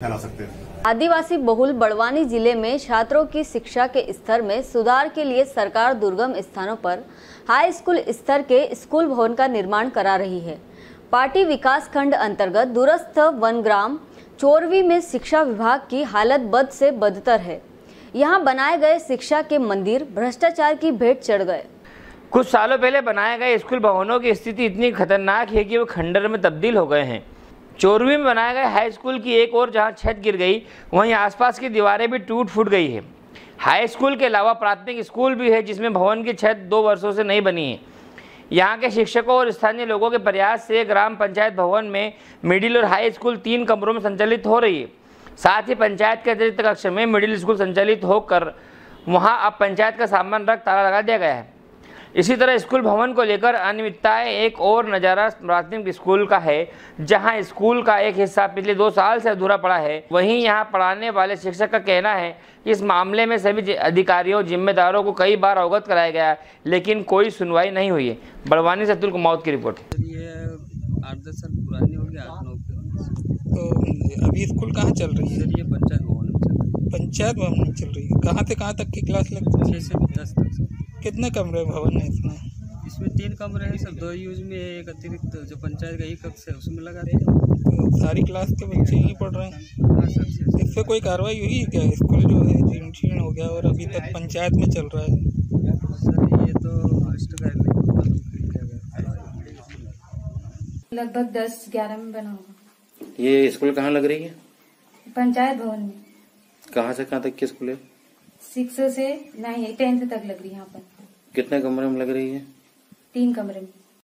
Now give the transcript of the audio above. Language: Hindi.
फैला सकते हैं। आदिवासी बहुल बड़वानी ज़िले में छात्रों की शिक्षा के स्तर में सुधार के लिए सरकार दुर्गम स्थानों पर हाई स्कूल स्तर के स्कूल भवन का निर्माण करा रही है। पार्टी विकास खंड अंतर्गत दूरस्थ वनग्राम चोरवी में शिक्षा विभाग की हालत बद से बदतर है। यहाँ बनाए गए शिक्षा के मंदिर भ्रष्टाचार की भेंट चढ़ गए। कुछ सालों पहले बनाए गए स्कूल भवनों की स्थिति इतनी खतरनाक है कि वो खंडर में तब्दील हो गए हैं। चोरवी में बनाए गए हाई स्कूल की एक और जहाँ छत गिर गई, वहीं आसपास की दीवारें भी टूट फूट गई है। हाई स्कूल के अलावा प्राथमिक स्कूल भी है, जिसमें भवन की छत दो वर्षों से नहीं बनी है। यहाँ के शिक्षकों और स्थानीय लोगों के प्रयास से ग्राम पंचायत भवन में मिडिल और हाई स्कूल तीन कमरों में संचालित हो रही है। साथ ही पंचायत के अतिरिक्त कक्ष में मिडिल स्कूल संचालित होकर वहाँ अब पंचायत का सामान रख ताला लगा दिया गया है। इसी तरह स्कूल भवन को लेकर अनियमितताएँ एक और नज़ारा प्राथमिक स्कूल का है जहाँ स्कूल का एक हिस्सा पिछले दो साल से अधूरा पड़ा है। वहीं यहाँ पढ़ाने वाले शिक्षक का कहना है कि इस मामले में सभी अधिकारियों जिम्मेदारों को कई बार अवगत कराया गया लेकिन कोई सुनवाई नहीं हुई है। बड़वानी से अतुल कुमावत की रिपोर्ट। आठ दस साल पुरानी हो आठ नौ तो अभी स्कूल कहाँ चल रही है? ये पंचायत भवन में चल रहा पंचायत भवन में चल रही है। कहाँ से कहाँ तक की क्लास लगती है? छः से दस तक है कितने कमरे भवन है इसमें? इसमें तीन कमरे हैं सर दो यूज़ में है, एक अतिरिक्त जो पंचायत का एक कक्ष है उसमें लगा दिया। तो सारी क्लास के बच्चे यहीं पढ़ रहे हैं? हाँ सर सर इस पे कोई कार्रवाई हुई है क्या? स्कूल जो है जीर्ण शीर्ण हो गया और अभी तक पंचायत में चल रहा है? सर ये तो लगभग दस ग्यारह में बना होगा। ये स्कूल कहाँ लग रही है? पंचायत भवन में। कहाँ से कहाँ तक की स्कूल है? सिक्स से नहीं टेंथ तक लग रही है यहाँ पर। कितने कमरे में लग रही है? तीन कमरे में।